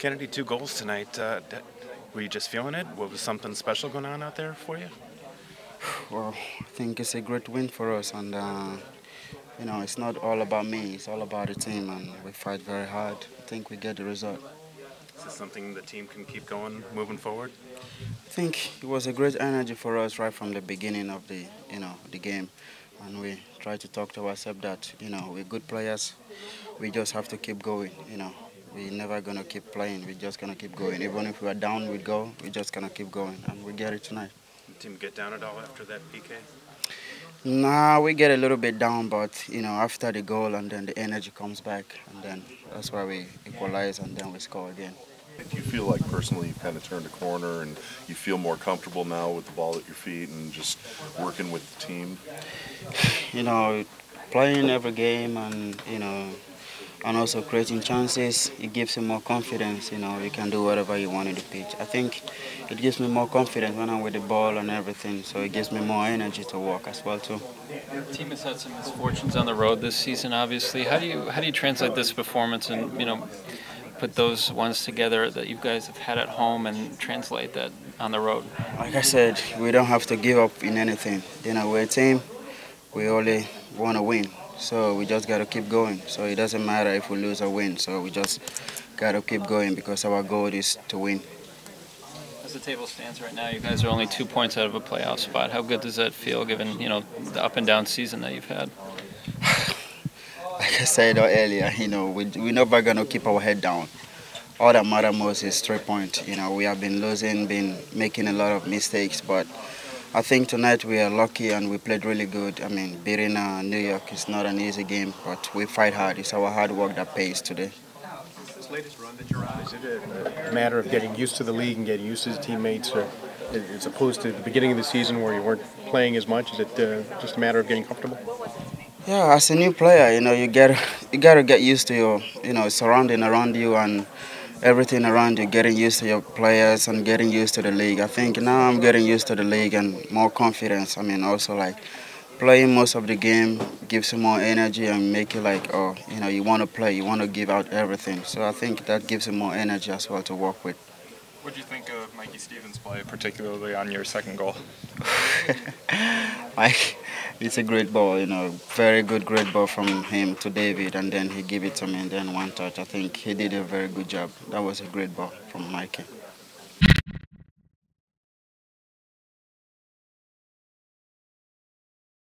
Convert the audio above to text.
Kennedy, two goals tonight. Uh, were you just feeling it? What was something special going on out there for you? Well, I think it's a great win for us, and uh, you know, it's not all about me. It's all about the team, and we fight very hard. I think we get the result. Is this something the team can keep going moving forward? I think it was a great energy for us right from the beginning of the, you know, the game, and we try to talk to ourselves that, you know, we're good players. We just have to keep going, you know. We're never gonna keep playing. We're just gonna keep going. Even if we are down, we go. We're just gonna keep going, and we get it tonight. The team get down at all after that PK? Nah, we get a little bit down, but you know, after the goal, and then the energy comes back, and then that's why we equalize, and then we score again. Do you feel like personally you've kind of turned a corner and you feel more comfortable now with the ball at your feet and just working with the team? You know, playing every game and you know, and also creating chances, it gives you more confidence. You know, you can do whatever you want in the pitch. I think it gives me more confidence when I'm with the ball and everything. So it gives me more energy to work as well too. The team has had some misfortunes on the road this season. Obviously, how do you how do you translate this performance and you know? put those ones together that you guys have had at home and translate that on the road? Like I said, we don't have to give up in anything. You know, we're a team. We only want to win. So we just got to keep going. So it doesn't matter if we lose or win. So we just got to keep going because our goal is to win. As the table stands right now, you guys are only two points out of a playoff spot. How good does that feel, given you know the up and down season that you've had? like I said earlier, you know, we, we're never going to keep our head down. All that matters most is three points. You know, we have been losing, been making a lot of mistakes, but I think tonight we are lucky and we played really good. I mean, beating uh, New York is not an easy game, but we fight hard. It's our hard work that pays today. This latest run that you're on, is it a, a matter of getting used to the league and getting used to the teammates, or as opposed to the beginning of the season where you weren't playing as much? Is it uh, just a matter of getting comfortable? Yeah, as a new player, you know, you get you got to get used to your, you know, surrounding around you and everything around you, getting used to your players and getting used to the league. I think now I'm getting used to the league and more confidence. I mean, also like playing most of the game gives you more energy and make you like, oh, you know, you want to play, you want to give out everything. So I think that gives you more energy as well to work with. What do you think of Mikey Stephens' play, particularly on your second goal? Mike, it's a great ball, you know, very good, great ball from him to David, and then he gave it to me, and then one touch. I think he did a very good job. That was a great ball from Mikey.